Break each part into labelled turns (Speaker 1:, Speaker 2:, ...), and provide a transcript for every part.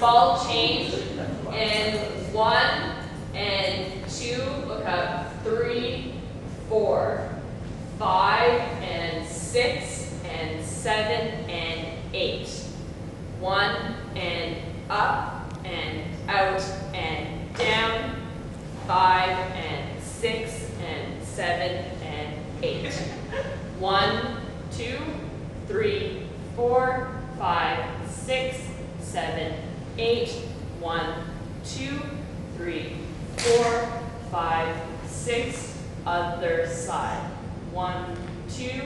Speaker 1: ball change and one and two, look up, three, four, five and six and seven and eight. One and up and out and down, five and six and seven and eight. One, two, three, four, five, six, seven, eight. One, two, three, four, five, six. Other side. One, two,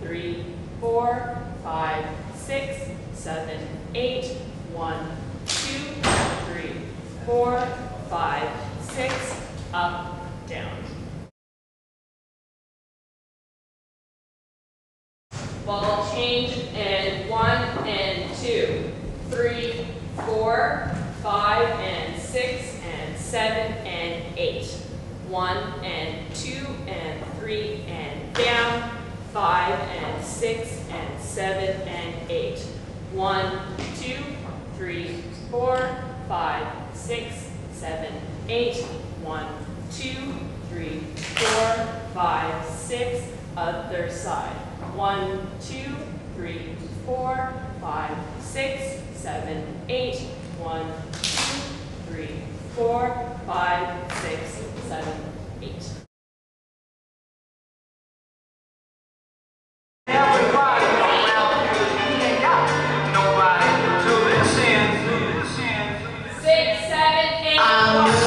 Speaker 1: three, four, five, six, seven, eight. One, two, three, four, five, six. Up, down. Ball change and one and two, three, four, five and six and seven and eight. One and two and three and down, five and six and seven and eight. One, two, three, four, five, six, seven, eight. One, two, three, four, five, six. Other side. One, two, three, four, five, six, seven, eight, one, two, three, four, five, six, seven, eight. Six, seven, eight. Um,